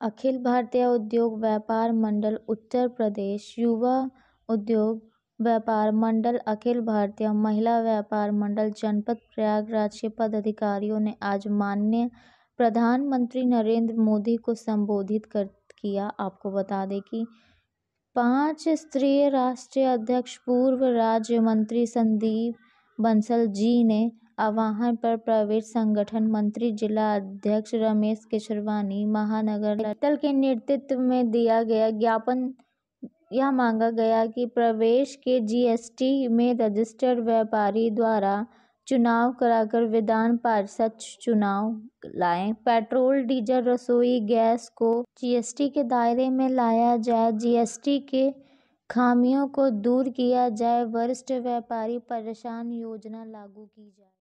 अखिल भारतीय उद्योग व्यापार मंडल, उत्तर प्रदेश युवा उद्योग व्यापार मंडल, अखिल भारतीय महिला व्यापार मंडल, जनपद प्रयागराज के पदाधिकारियों ने आज माननीय प्रधानमंत्री नरेंद्र मोदी को संबोधित कर, किया। आपको बता दें कि पाँच स्तरीय राष्ट्रीय अध्यक्ष, पूर्व राज्य मंत्री संदीप बंसल जी ने आह्वान पर प्रवेश संगठन मंत्री जिला अध्यक्ष रमेश किशरवानी महानगर लैटल के नेतृत्व में दिया गया ज्ञापन, यह मांगा गया कि प्रवेश के जीएसटी में रजिस्टर्ड व्यापारी द्वारा चुनाव कराकर विधान पार्षद चुनाव लाएँ। पेट्रोल, डीजल, रसोई, गैस को जीएसटी के दायरे में लाया जाए। जीएसटी के खामियों को दूर किया जाए। वरिष्ठ व्यापारी परेशान योजना लागू की जाए।